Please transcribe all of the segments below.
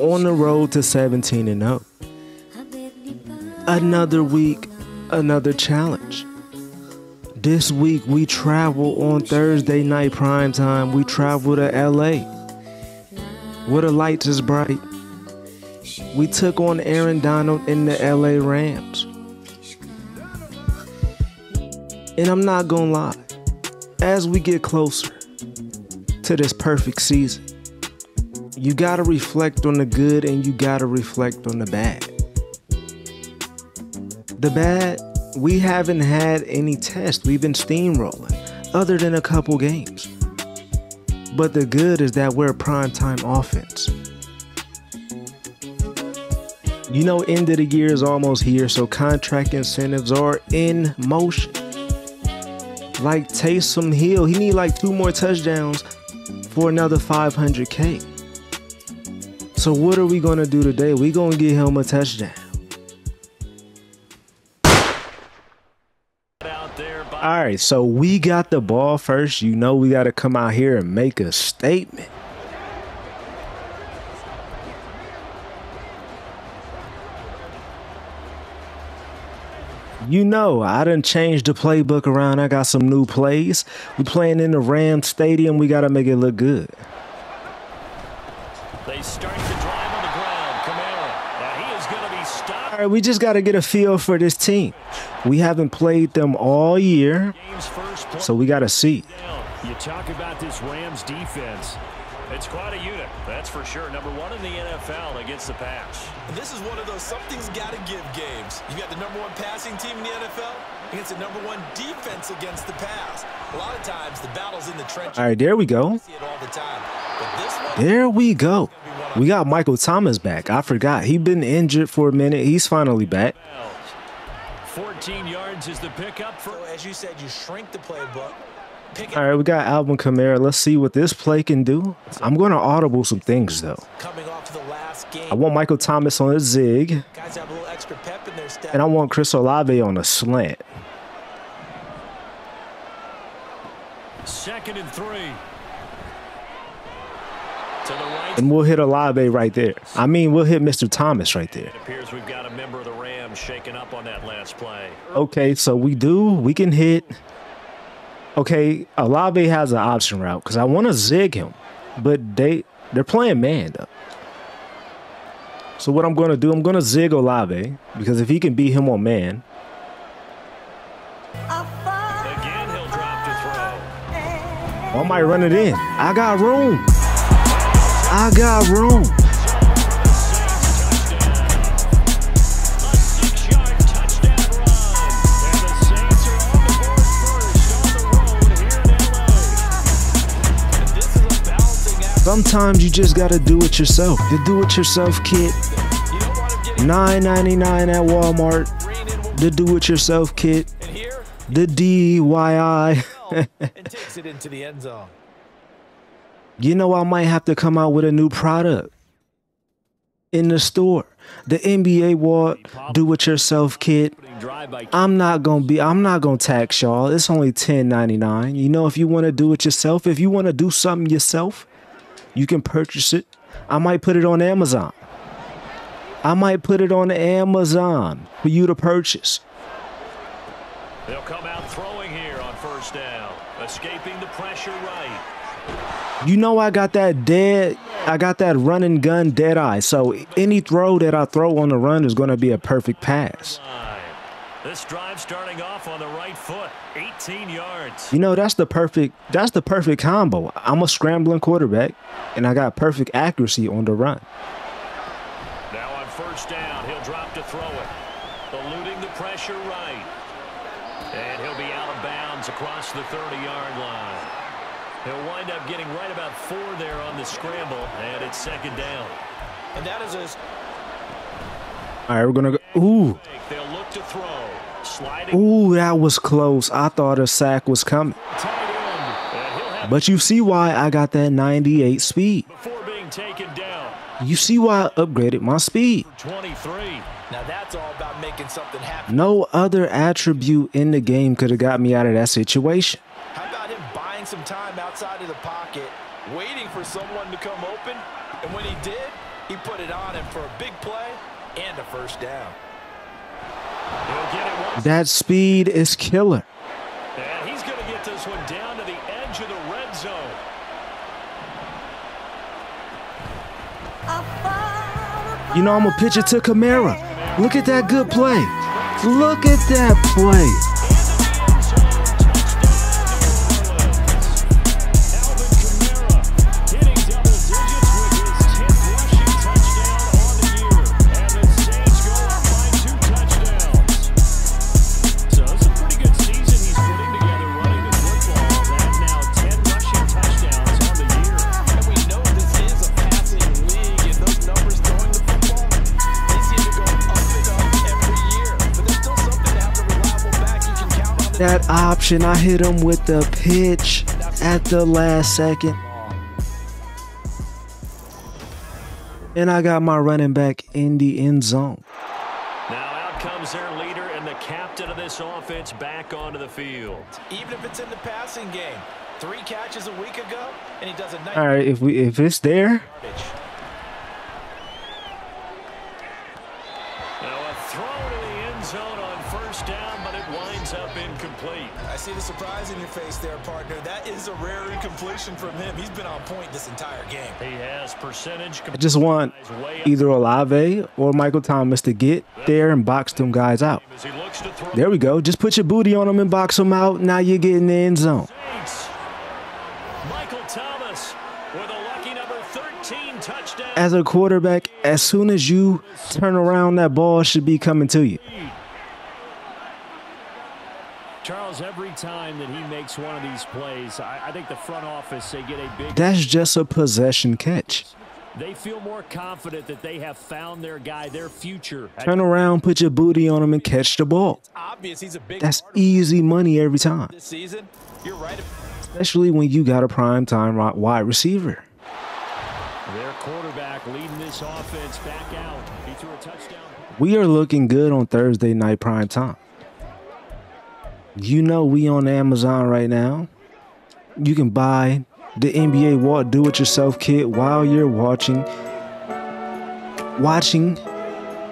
on the road to 17 and 0. Another week, another challenge. This week we travel on Thursday night prime time. We travel to LA. Where the lights is bright. We took on Aaron Donald in the LA Rams. And I'm not gonna lie, as we get closer to this perfect season, you gotta reflect on the good and you gotta reflect on the bad. The bad, we haven't had any tests. We've been steamrolling, other than a couple games. But the good is that we're a primetime offense. You know, end of the year is almost here, so contract incentives are in motion. Like Taysom Hill, he need like two more touchdowns for another 500k. So what are we gonna do today? We gonna get him a touchdown. All right, so we got the ball first. You know we got to come out here and make a statement. You know, I done changed the playbook around. I got some new plays. We playing in the Ram Stadium. We got to make it look good. They start the drive on the ground. Kamara. Now he is going to be stopped. All right, we just got to get a feel for this team. We haven't played them all year, Game's first point so we got to see. You talk about this Rams defense. It's quite a unit, that's for sure. Number one in the NFL against the pass. This is one of those something's got to give games. You got the number one passing team in the NFL against the number one defense against the pass. A lot of times the battle's in the trenches. All right, there we go. You see it all the time. But this one, There we go. We got Michael Thomas back. I forgot. He'd been injured for a minute. He's finally back. 14 yards is the pickup for so as you said, you shrink the playbook. Pick All it we got Alvin Kamara. Let's see what this play can do. I'm going to audible some things, though. coming off the last game. I want Michael Thomas on a zig, Guys have a little extra pep in their step. and I want Chris Olave on a slant. second and three. To the right. And we'll hit Olave right there. I mean, we'll hit Mr. Thomas right there. It appears we've got a member of the Rams shaken up on that last play. Okay, so we do. We can hit. Okay, Olave has an option route because I want to zig him, but they they're playing man though. So what I'm going to do, I'm going to zig Olave because if he can beat him on man, Again, he'll drop to throw. I might run it in. I got room. I got room. Sometimes you just got to do it yourself. The do-it-yourself kit, You don't want him getting $9.99 at Walmart. The do-it-yourself kit, and here the DIY. and takes it into the end zone. You know I might have to come out with a new product in the store. The NBA Walt do-it-yourself kit. I'm not gonna be. I'm not gonna tax y'all. It's only ten ninety nine. You know, if you want to do it yourself, if you want to do something yourself, you can purchase it. I might put it on Amazon. I might put it on Amazon for you to purchase. They'll come out throwing here on first down. Escaping the pressure right. You know, I got that dead. I got that run and gun dead eye. So any throw that I throw on the run is gonna be a perfect pass. This drive starting off on the right foot. 18 yards. You know, that's the perfect. That's the perfect combo. I'm a scrambling quarterback, and I got perfect accuracy on the run. Now on first down, he'll drop to throw it. Eluding the pressure right. And he'll be out of bounds across the 30-yard line. He'll wind up getting right about four there on the scramble, and it's second down. And that is a All right, we're gonna go. Ooh. They'll look to throw. Sliding Ooh, that was close. I thought a sack was coming. tight end. And he'll have But you see why I got that 98 speed. before being taken down. You see why I upgraded my speed. 23. now that's all about making something happen. No other attribute in the game could have got me out of that situation. How about him buying some time outside of the pocket, waiting for someone to come open, and when he did, He put it on him for a big play and a first down. That speed is killer. And he's going to get this one down to the edge of the red zone. You know, I'm going to pitch it to Kamara. Look at that good play. Look at that play. That option. I hit him with the pitch at the last second. And I got my running back in the end zone. Now out comes their leader and the captain of this offense back onto the field. Even if it's in the passing game. Three catches a week ago, and he does a nice All right, if we if it's there, see the surprise in your face there, partner. That is a rare incompletion from him. He's been on point this entire game. He has percentage. I just want either Olave or Michael Thomas to get there and box them guys out. There we go. Just put your booty on them and box them out. Now you're getting the end zone. Michael Thomas with a lucky number 13 touchdown. As a quarterback, as soon as you turn around, that ball should be coming to you. Charles, every time that he makes one of these plays, I, I think the front office, they get a big... That's just a possession catch. They feel more confident that they have found their guy, their future. Turn around, put your booty on him, and catch the ball. That's easy money every time. This season, you're right. Especially when you got a prime time wide receiver. Their quarterback leading this offense back out. He threw a touchdown. We are looking good on Thursday night prime time. You know we on Amazon right now. You can buy the NBA Walt Do It Yourself kit while you're watching watching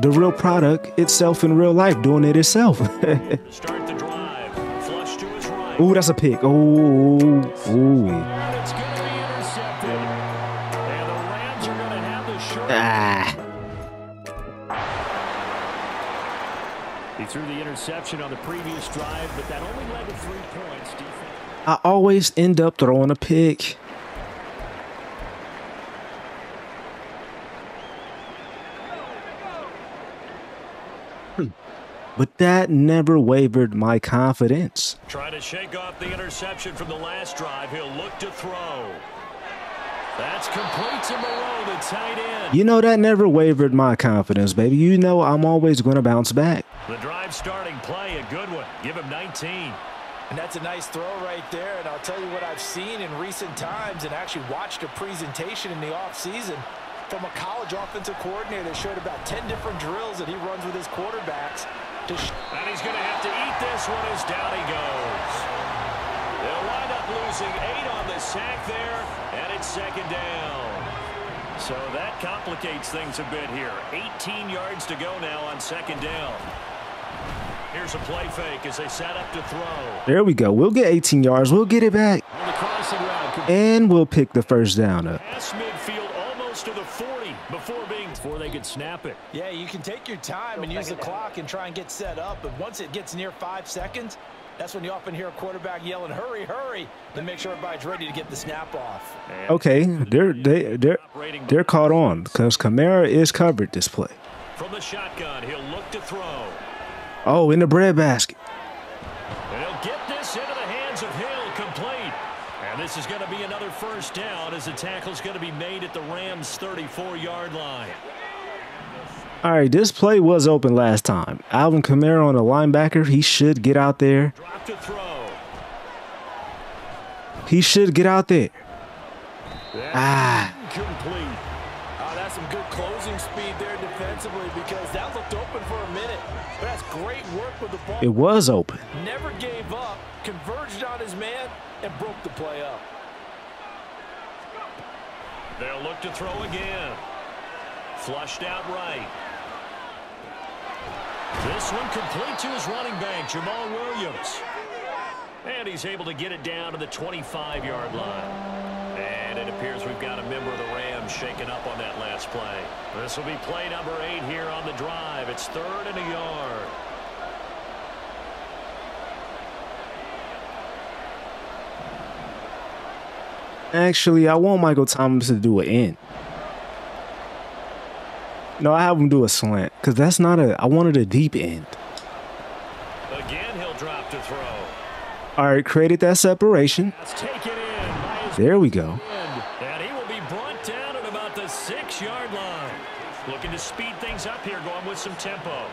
the real product itself in real life, doing it itself. Ooh, that's a pick. Ooh, ooh. Threw the interception on the previous drive, but that only led to three points. I always end up throwing a pick. Hmm. But that never wavered my confidence. Trying to shake off the interception from the last drive. He'll look to throw. That's complete to Moreau, the tight end. You know, that never wavered my confidence, baby. You know I'm always going to bounce back. The drive starting play, a good one. Give him 19. And that's a nice throw right there. And I'll tell you what I've seen in recent times and actually watched a presentation in the offseason from a college offensive coordinator that showed about 10 different drills that he runs with his quarterbacks. To and he's going to have to eat this one as down he goes. They'll wind up losing eight on the sack there, and it's second down. So that complicates things a bit here. 18 yards to go now on second down. Here's a play fake as they set up to throw. There we go. We'll get 18 yards. We'll get it back. And we'll pick the first down up. Pass midfield almost to the 40 before being before they could snap it. Yeah, you can take your time and use the clock and try and get set up, but once it gets near five seconds, that's when you often hear a quarterback yelling, hurry, hurry, to make sure everybody's ready to get the snap off. Okay, they're, they, they're, they're caught on because Kamara is covered this play. From the shotgun, he'll look to throw. Oh, in the breadbasket. And he'll get this into the hands of Hill, complete. And this is going to be another first down as the tackle's going to be made at the Rams' 34-yard line. All right, this play was open last time. Alvin Kamara on the linebacker. He should get out there. He should get out there. ah. Complete. Oh, that's some good closing speed there defensively because that looked It was open. Never gave up, converged on his man, and broke the play up. They'll look to throw again. Flushed out right. This one complete to his running back, Jamaal Williams. And he's able to get it down to the 25-yard line. And it appears we've got a member of the Rams shaking up on that last play. This will be play number eight here on the drive. It's third and a yard. Actually, I want Michael Thomas to do an end. No, I have him do a slant because that's not a. I wanted a deep end. Again, he'll drop to throw. All right, created that separation. Let's take it in. There we go. And he will be brought down at about the six-yard line. Looking to speed things up here, going with some tempo.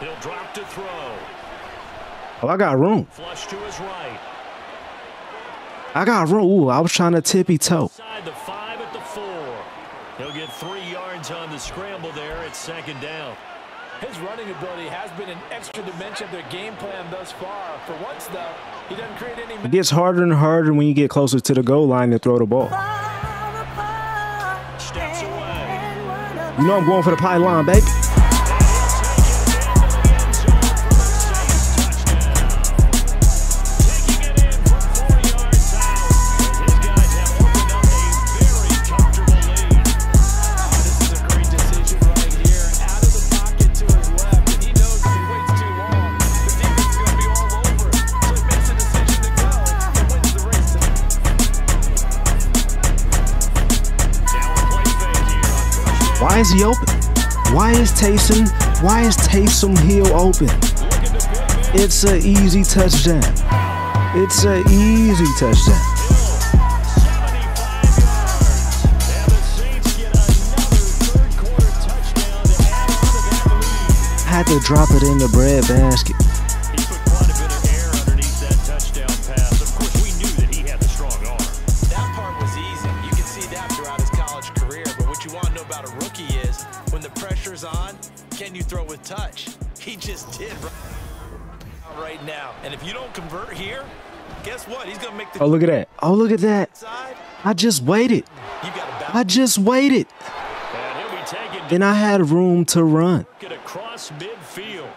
He'll drop to throw. Oh, I got room. Flush to his right. I got room. Ooh, I was trying to tippy toe. The five at the four. He'll get three yards on the scramble there at second down. His running ability has been an extra dimension of their game plan thus far. For once, though, he doesn't create any... It gets harder and harder when you get closer to the goal line to throw the ball. You know I'm going for the pylon, baby. Why is Taysom Hill open? It's an easy touchdown. It's an easy touchdown. Had to drop it in the bread basket. Just did right- right now. And if you don't convert here, guess what? He's going to make the Oh, look at that. Oh, look at that. I just waited. You got to I just waited. And he'll be taken And I had room to run. Get across midfield.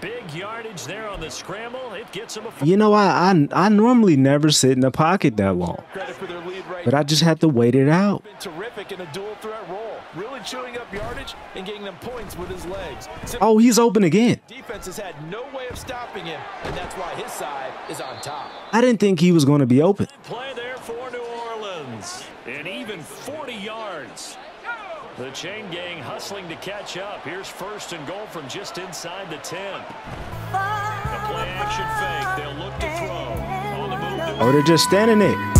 Big yardage there on the scramble. It gets him a You know, I, I I normally never sit in the pocket that long, Credit for their lead right but I just had to wait it out. been terrific in a dual threat role. Really chewing up yardage and getting them points with his legs. Oh, he's open again. Defense has had no way of stopping him, and that's why his side is on top. I didn't think he was going to be open. play there for New Orleans. And even 40 yards. The chain gang hustling to catch up. Here's first and goal from just inside the 10. A play action fake. They'll look to throw. The Oh, they're just standing there.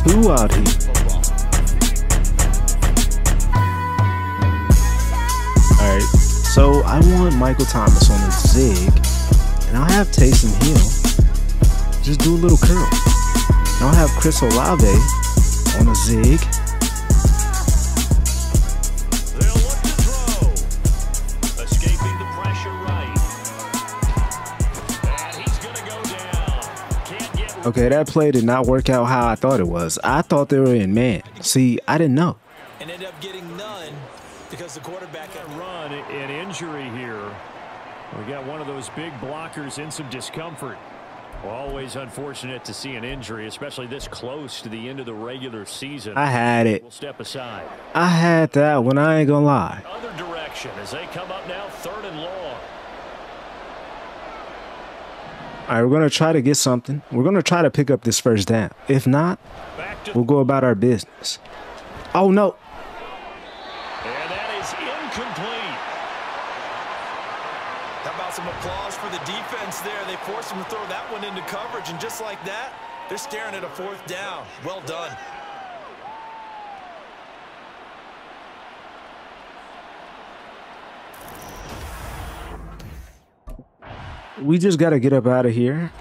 Going for two out here. All right. So I want Michael Thomas on a zig, and I'll have Taysom Hill just do a little curl. And I'll have Chris Olave on a zig. Okay, that play did not work out how I thought it was. I thought they were in man. See, I didn't know. And end up getting none because the quarterback had Run an injury here. We got one of those big blockers in some discomfort. Always unfortunate to see an injury, especially this close to the end of the regular season. I had it. We'll step aside. I had that one. I ain't gonna lie. other direction as they come up now third and long. All right, we're gonna try to get something. We're gonna try to pick up this first down. If not, we'll go about our business. Oh no! and that is incomplete. How about some applause for the defense there. They forced him to throw that one into coverage, and just like that, they're staring at a fourth down. Well done. We just got to get up out of here.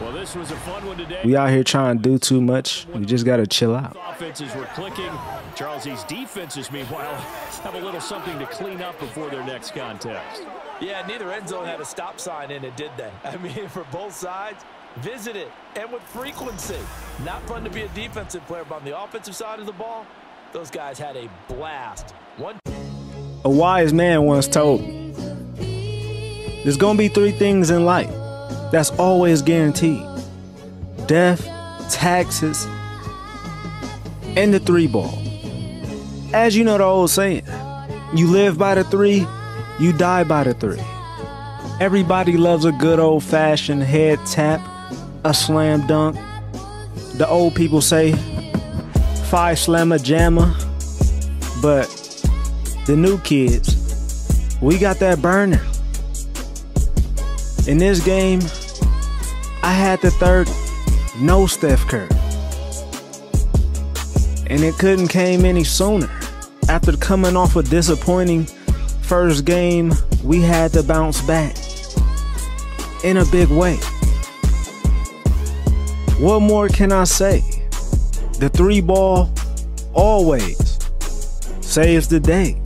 Well, this was a fun one today. We out here trying to do too much. We just got to chill out. Offenses were clicking. Charles, these defenses, meanwhile, have a little something to clean up before their next contest. Yeah, neither end zone had a stop sign in it, did they? I mean, for both sides, visit it, and with frequency. Not fun to be a defensive player, but on the offensive side of the ball, those guys had a blast. One. A wise man once told me, there's to be three things in life that's always guaranteed death, taxes, and the three ball. As you know the old saying, you live by the three, you die by the three. Everybody loves a good old fashioned head tap, a slam dunk. The old people say, five slammer jammer. But the new kids, we got that burner. In this game, I had the third no Steph Curry. And it couldn't came any sooner. After coming off a disappointing first game, we had to bounce back in a big way. What more can I say? The three ball always saves the day.